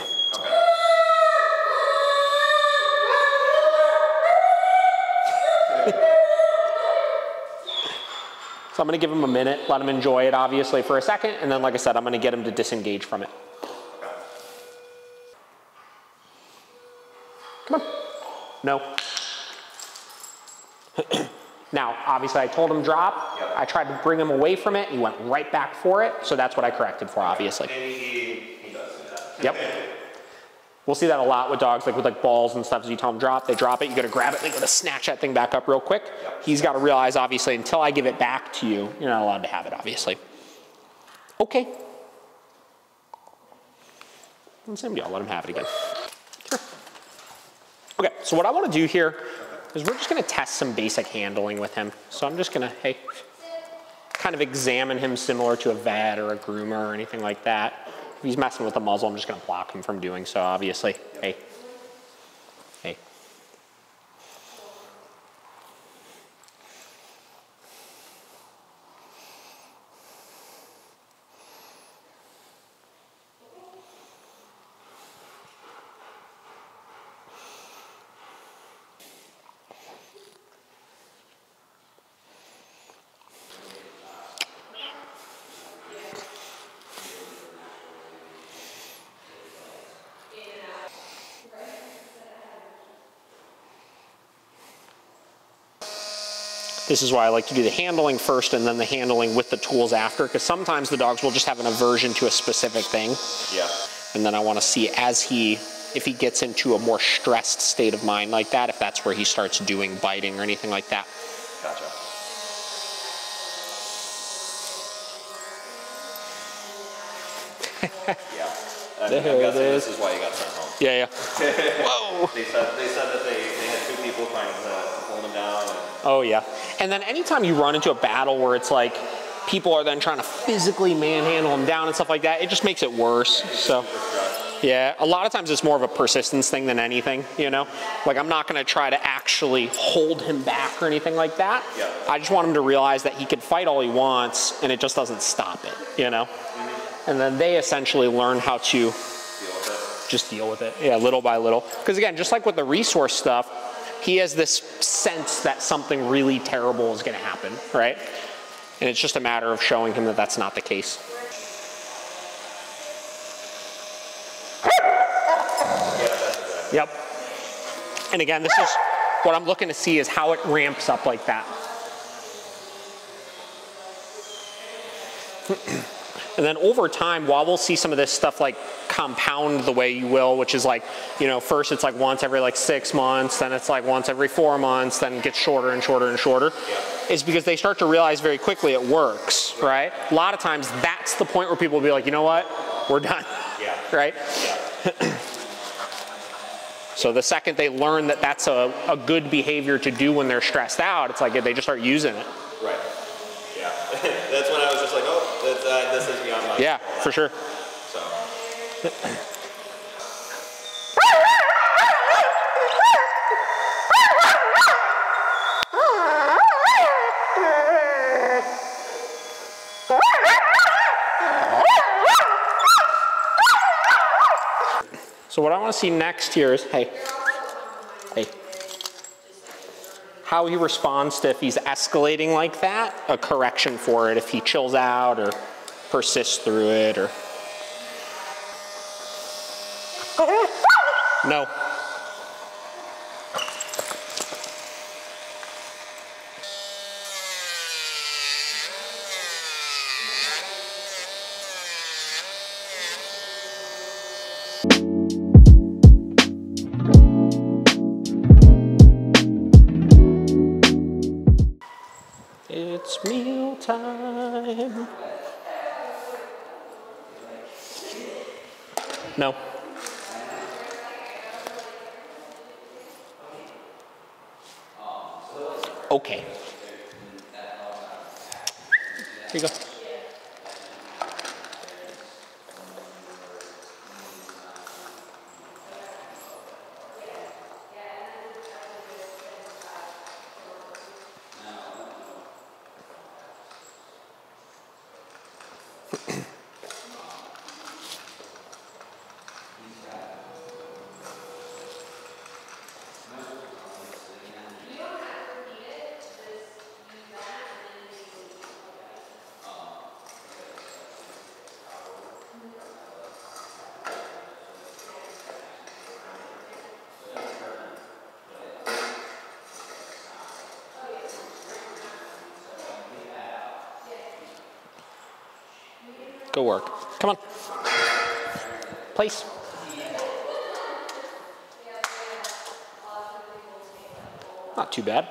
So I'm gonna give him a minute, let him enjoy it obviously for a second, and then like I said, I'm gonna get him to disengage from it. Come on. No. Now, obviously, I told him drop. Yep. I tried to bring him away from it. He went right back for it. So that's what I corrected for, obviously. He, he does do that. Yep. We'll see that a lot with dogs, like with like balls and stuff. As you tell them drop, they drop it. You got to grab it. They got to snatch that thing back up real quick. He's got to realize, obviously, until I give it back to you, you're not allowed to have it. Obviously. Okay. And Somebody, I'll let him have it again. Sure. Okay. So what I want to do here is we're just going to test some basic handling with him. So I'm just going to, hey, kind of examine him similar to a vet or a groomer or anything like that. He's messing with the muzzle, I'm just gonna block him from doing so, obviously. Hey. Hey. This is why I like to do the handling first and then the handling with the tools after, because sometimes the dogs will just have an aversion to a specific thing. Yeah. And then I want to see as he, if he gets into a more stressed state of mind like that, if that's where he starts doing biting or anything like that. Gotcha. yeah. I mean, There it this is why you got sent home. Yeah, yeah. Whoa. They said they said that they, they had two people trying to, to pull them down. And, Oh yeah. And then anytime you run into a battle where it's like people are then trying to physically manhandle him down and stuff like that, it just makes it worse. So yeah, a lot of times it's more of a persistence thing than anything, you know? Like I'm not gonna try to actually hold him back or anything like that. Yeah. I just want him to realize that he can fight all he wants and it just doesn't stop it, you know? And then they essentially learn how to deal just deal with it. Yeah, little by little. Because again, just like with the resource stuff, he has this sense that something really terrible is going to happen, right? And it's just a matter of showing him that that's not the case. Yep. And again, this is what I'm looking to see is how it ramps up like that. And then over time, while we'll see some of this stuff like compound the way you will, which is like, you know, first it's like once every like six months, then it's like once every four months, then it gets shorter and shorter and shorter, is because they start to realize very quickly it works, right? A lot of times that's the point where people will be like, you know what, we're done, Yeah. right? So the second they learn that that's a, a good behavior to do when they're stressed out, it's like they just start using it. Yeah, for sure. So. So what I want to see next here is, hey, hey, how he responds to if he's escalating like that, a correction for it, if he chills out or persists through it or. No. It's meal time. No. Okay. Here you go. Work. Come on. Place. Not too bad.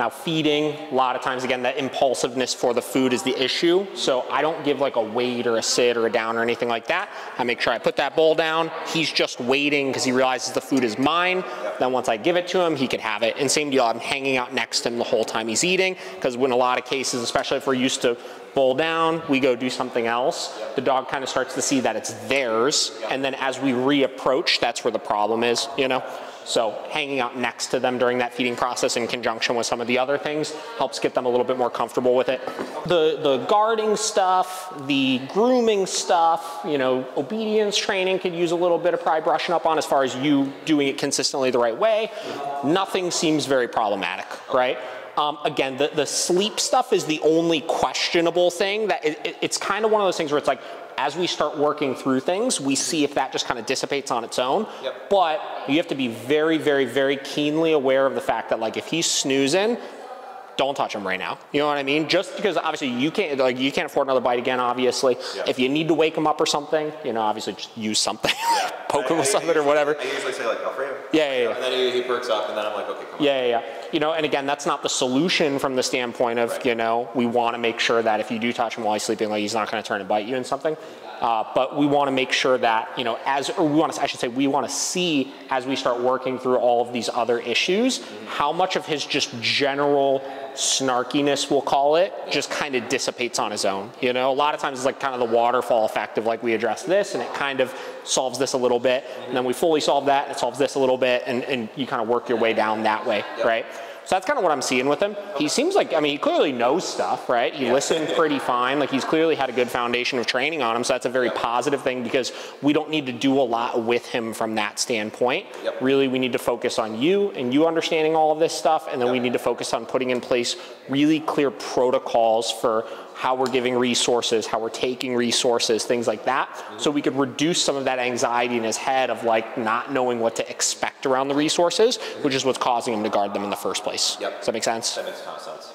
Now feeding, a lot of times again, that impulsiveness for the food is the issue. So I don't give like a wait or a sit or a down or anything like that. I make sure I put that bowl down. He's just waiting because he realizes the food is mine. Then once I give it to him, he can have it. And same deal, I'm hanging out next to him the whole time he's eating because in a lot of cases, especially if we're used to bowl down, we go do something else. The dog kind of starts to see that it's theirs. And then as we reapproach, that's where the problem is, you know? So hanging out next to them during that feeding process in conjunction with some of the other things helps get them a little bit more comfortable with it. The, the guarding stuff, the grooming stuff, you know, obedience training could use a little bit of probably brushing up on as far as you doing it consistently the right way. Mm-hmm. Nothing seems very problematic, right? Um, again, the, the sleep stuff is the only questionable thing that it, it, it's kind of one of those things where it's like, as we start working through things, we see if that just kind of dissipates on its own. Yep. But you have to be very, very, very keenly aware of the fact that like if he's snoozing, don't touch him right now. You know what I mean? Just because obviously you can't like you can't afford another bite again. Obviously, Yeah. if you need to wake him up or something, you know, obviously just use something, poke him I- with I something or whatever. I usually say like Alfredo. Yeah, yeah, yeah. And then he, he perks up, and then I'm like, okay, come on. Yeah, yeah, yeah. You know, and again, that's not the solution from the standpoint of, Right. you know, we want to make sure that if you do touch him while he's sleeping, like he's not going to turn and bite you and something. Uh, but we want to make sure that, you know, as, or we want to, I should say, we want to see as we start working through all of these other issues, how much of his just general snarkiness, we'll call it, just kind of dissipates on his own. You know, a lot of times it's like kind of the waterfall effect of like we address this and it kind of solves this a little bit, and then we fully solve that, and it solves this a little bit, and, and you kind of work your way down that way, right? So that's kind of what I'm seeing with him. He seems like, I mean, he clearly knows stuff, right? He listened pretty fine. Like he's clearly had a good foundation of training on him. So that's a very positive thing because we don't need to do a lot with him from that standpoint. Yep. Really, we need to focus on you and you understanding all of this stuff. And then we need to focus on putting in place really clear protocols for how we're giving resources, how we're taking resources, things like that. So we could reduce some of that anxiety in his head of like not knowing what to expect around the resources, which is what's causing him to guard them in the first place. Yep. Does that make sense? That makes a ton of sense.